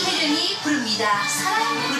이혜령이 부릅니다. 사랑 부르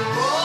Oh.